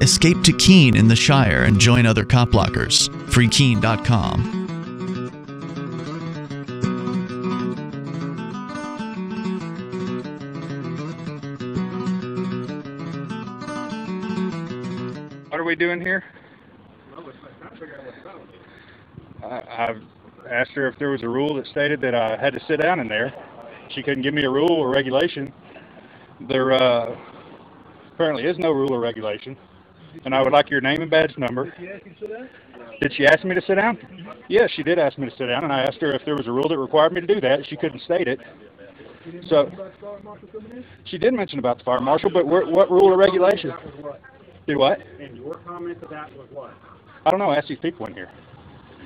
Escape to Keene in the Shire and join other cop blockers. FreeKeene.com. What are we doing here? I, I've asked her if there was a rule that stated that I had to sit down in there. She couldn't give me a rule or regulation. There uh, apparently is no rule or regulation. And I would like your name and badge number. Did she ask me to sit down? Yes, she did ask me to sit down, and I asked her if there was a rule that required me to do that. She couldn't state it. So she did mention about the fire marshal, but what rule or regulation? Do what? And your comment to that was what? I don't know. Ask these people in here.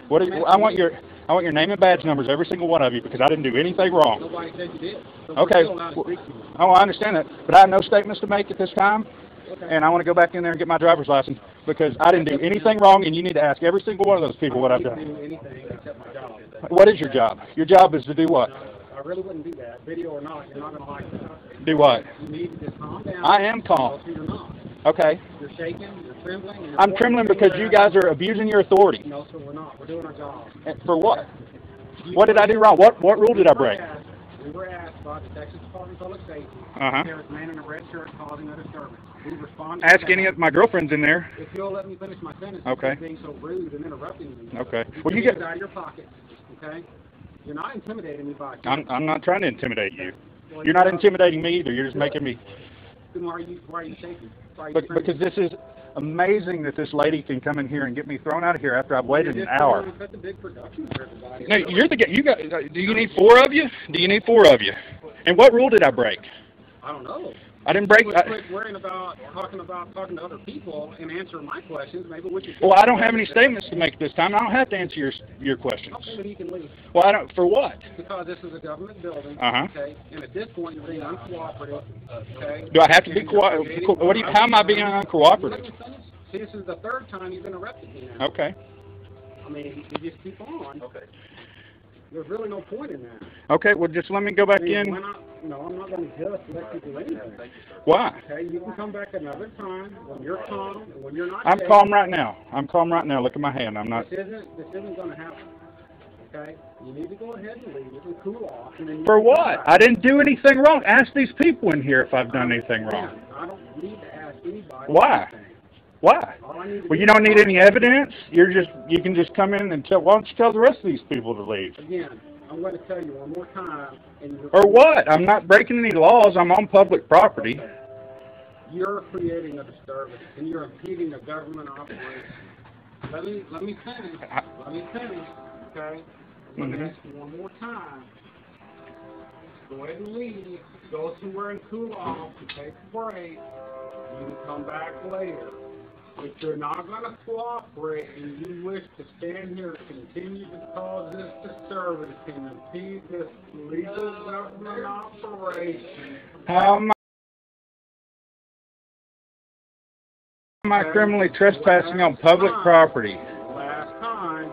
What? Are, I want your I want your name and badge numbers, every single one of you, because I didn't do anything wrong. Nobody said you did. So Okay. We're still allowed to speak to you. Oh, I understand that, but I have no statements to make at this time. And I want to go back in there and get my driver's license because I didn't do anything wrong, and you need to ask every single one of those people what I've done. didn't do anything except my job. What is your job? Your job is to do what? I really wouldn't do that. Video or not, you're not going to like that. Do what? You need to calm down. I am calm. You're not. Okay. You're shaking, you're trembling. and you're I'm trembling because you guys are abusing your authority. No, sir, we're not. We're doing our job. And For what? What did I do wrong? What what rule did I break? We were asked by the Texas Department of Public Safety. Uh-huh. if There was a man in a red shirt causing a disturbance. We responded. Ask any of my girlfriends in there. If you'll let me finish my sentence, Okay. being so rude and interrupting me. Okay. You Well, you get out of your pocket, okay? You're not intimidating me by. I'm I'm not trying to intimidate you. Well, You're not intimidating me either. You're just making me. Then why are you why are you shaking? Why are you But, because this is amazing that this lady can come in here and get me thrown out of here after I've waited an hour. the big production. No, you're the guy. You got. Uh, do you need four of you? Do you need four of you? And what rule did I break? I don't know. I didn't break. I, quit worrying about talking about talking to other people and answering my questions. Maybe we should. well, I don't have any statements to make this time. I don't have to answer your your questions. Okay, then you can leave Well, I don't. For what? because this is a government building. Uh-huh. Okay, and at this point you're being uncooperative. Okay. Do I have to be And you're co- what do you- how am I being uncooperative? See, this is the third time you've interrupted me now. Okay. I mean, you just keep on. Okay. There's really no point in that. Okay. Well, just let me go back I mean, why in. Not? No, I'm not going to just let you do anything. Why? Okay, you can come back another time when you're calm and when you're not. I'm shaking. calm right now. I'm calm right now. Look at my hand. I'm not. This isn't. This isn't going to happen. Okay, you need to go ahead and leave and cool off. And then you For what? I didn't do anything wrong. Ask these people in here if I've done anything wrong. I don't need to ask anybody. Why? anything. Why? All I need to Well, you don't need any evidence. You're just you can just come in and tell. Why don't you tell the rest of these people to leave? Again, I'm going to tell you one more time. And Or what? I'm not breaking any laws. I'm on public property. You're creating a disturbance and you're impeding a government operation. Let me let me finish. Let me finish. Okay. I'm going Mhm. to ask you one more time. Go ahead and leave. Go somewhere and cool off. And take a break. You can come back later. If you're not going to cooperate and you wish to stand here and continue to cause this disturbance and impede this legal government operation, How am I, am I criminally trespassing on public property? last time,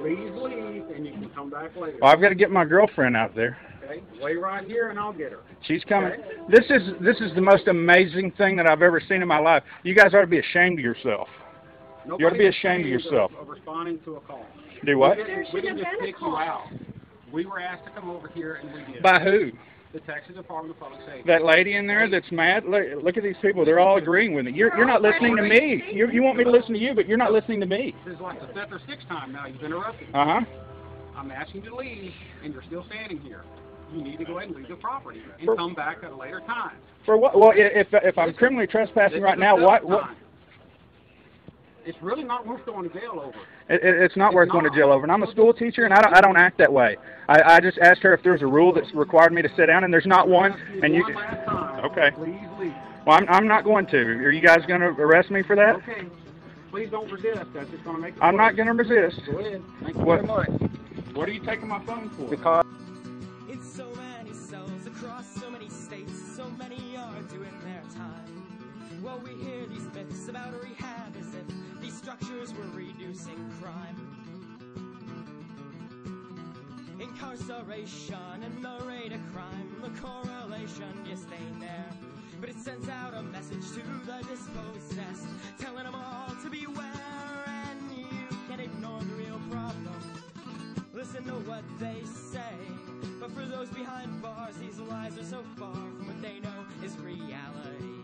please leave and you can come back later. Well, I've got to get my girlfriend out there. Okay? Wait right here and I'll get her. She's coming. This is this is the most amazing thing that I've ever seen in my life. You guys ought to be ashamed of yourself. Nobody ought to be ashamed of yourself. Of, of responding to a call. Do what? We didn't, we didn't just pick you out. We were asked to come over here and we did. By who? the Texas Department of Public Safety. That lady in there that's mad. Look, look at these people. They're all agreeing with me. You're you're not listening to me. You you want me to listen to you, but you're not listening to me. This is like the fifth or sixth time now you've interrupted. me. Uh huh. I'm asking you to leave, and you're still standing here. You need to go ahead and leave the property and For- come back at a later time. For what? Well, i- if if I'm criminally trespassing right now, fifth what what? time. It's really not worth going to jail over. It, it, it's not It's worth going to jail over. And I'm a school teacher, and I don't I don't act that way. I I just asked her if there was a rule that required me to sit down, and there's not one. And you. one. Okay. Please leave. Well, I'm I'm not going to. Are you guys going to arrest me for that? Okay. Please don't resist. That's just going to make I'm not going to resist. Go ahead. Thank you What- very much. What are you taking my phone for? Because In so many cells across so many states, so many are doing their time. Well, we hear these myths about rehab crime. Incarceration and the rate of crime, the correlation is staying there. But it sends out a message to the dispossessed, telling them all to beware, and you can ignore the real problem. Listen to what they say. But for those behind bars, these lies are so far from what they know is reality.